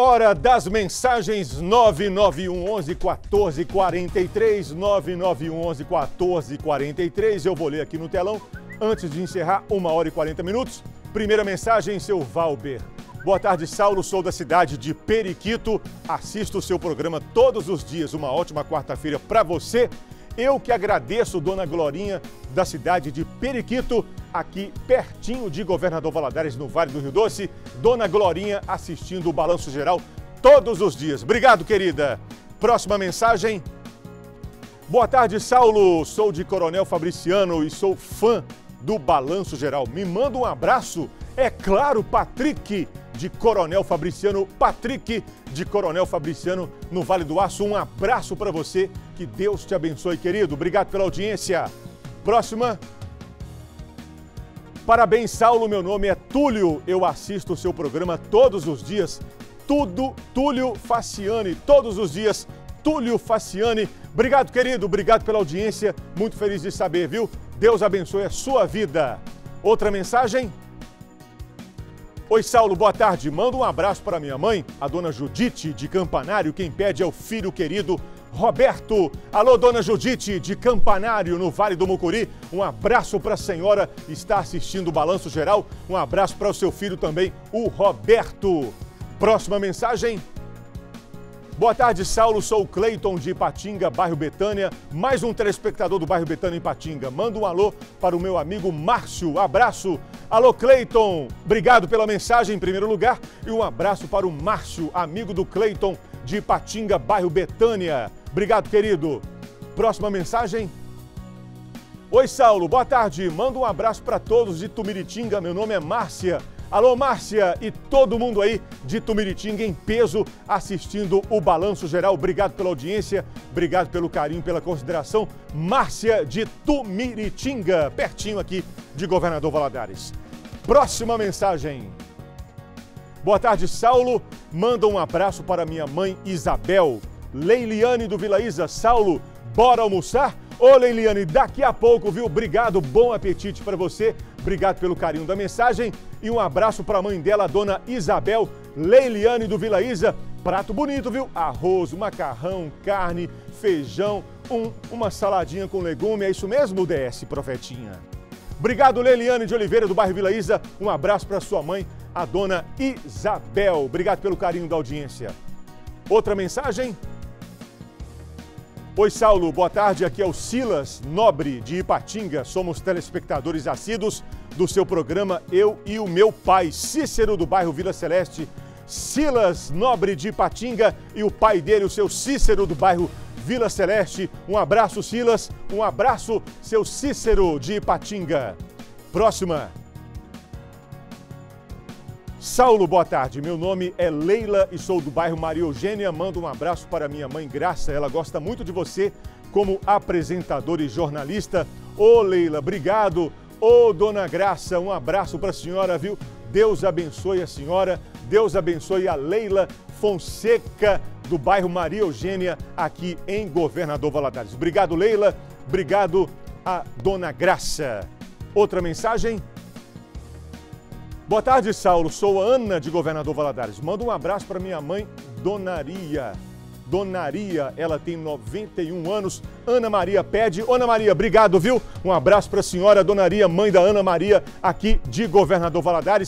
Hora das mensagens 991 11 14 43 991 11 14 43. Eu vou ler aqui no telão antes de encerrar, uma hora e 40 minutos. Primeira mensagem, seu Valber. Boa tarde, Saulo. Sou da cidade de Periquito. Assisto o seu programa todos os dias. Uma ótima quarta-feira para você. Eu que agradeço, dona Glorinha, da cidade de Periquito, aqui pertinho de Governador Valadares, no Vale do Rio Doce. Dona Glorinha assistindo o Balanço Geral todos os dias. Obrigado, querida. Próxima mensagem. Boa tarde, Saulo. Sou de Coronel Fabriciano e sou fã do Balanço Geral. Me manda um abraço. É claro, Patrick de Coronel Fabriciano. Patrick de Coronel Fabriciano, no Vale do Aço. Um abraço para você. Que Deus te abençoe, querido. Obrigado pela audiência. Próxima. Parabéns, Saulo. Meu nome é Túlio. Eu assisto o seu programa todos os dias. Tudo Túlio Faciani. Todos os dias. Túlio Faciani. Obrigado, querido. Obrigado pela audiência. Muito feliz de saber, viu? Deus abençoe a sua vida. Outra mensagem? Oi, Saulo, boa tarde. Manda um abraço para minha mãe, a dona Judite de Campanário. Quem pede é o filho querido Roberto. Alô, dona Judite de Campanário, no Vale do Mucuri. Um abraço para a senhora, está assistindo o Balanço Geral. Um abraço para o seu filho também, o Roberto. Próxima mensagem. Boa tarde, Saulo. Sou o Cleiton de Ipatinga, bairro Betânia. Mais um telespectador do bairro Betânia Ipatinga. Manda um alô para o meu amigo Márcio. Abraço. Alô, Cleiton. Obrigado pela mensagem em primeiro lugar. E um abraço para o Márcio, amigo do Cleiton de Ipatinga, bairro Betânia. Obrigado, querido. Próxima mensagem. Oi, Saulo. Boa tarde. Manda um abraço para todos de Tumiritinga. Meu nome é Márcia. Alô, Márcia e todo mundo aí de Tumiritinga em peso assistindo o Balanço Geral. Obrigado pela audiência, obrigado pelo carinho, pela consideração. Márcia de Tumiritinga, pertinho aqui de Governador Valadares. Próxima mensagem. Boa tarde, Saulo. Manda um abraço para minha mãe Isabel. Leiliane do Vila Isa. Saulo, bora almoçar? Ô, Leiliane, daqui a pouco, viu? Obrigado, bom apetite para você. Obrigado pelo carinho da mensagem e um abraço para a mãe dela, a dona Isabel Leiliane do Vila Isa. Prato bonito, viu? Arroz, macarrão, carne, feijão, um, uma saladinha com legume. É isso mesmo, DS Profetinha? Obrigado, Leiliane de Oliveira, do bairro Vila Isa. Um abraço para sua mãe, a dona Isabel. Obrigado pelo carinho da audiência. Outra mensagem? Oi, Saulo, boa tarde. Aqui é o Silas Nobre de Ipatinga. Somos telespectadores assíduos do seu programa Eu e o Meu Pai, Cícero do bairro Vila Celeste. Silas Nobre de Ipatinga e o pai dele, o seu Cícero do bairro Vila Celeste. Um abraço, Silas. Um abraço, seu Cícero de Ipatinga. Próxima. Saulo, boa tarde. Meu nome é Leila e sou do bairro Maria Eugênia. Mando um abraço para minha mãe Graça. Ela gosta muito de você como apresentador e jornalista. Ô, Leila, obrigado. Ô, dona Graça, um abraço para a senhora, viu? Deus abençoe a senhora. Deus abençoe a Leila Fonseca do bairro Maria Eugênia aqui em Governador Valadares. Obrigado, Leila. Obrigado a dona Graça. Outra mensagem? Boa tarde, Saulo. Sou Ana de Governador Valadares. Manda um abraço para minha mãe, Donaria. Donaria, ela tem 91 anos. Ana Maria pede. Ana Maria, obrigado, viu? Um abraço para a senhora Donaria, mãe da Ana Maria, aqui de Governador Valadares.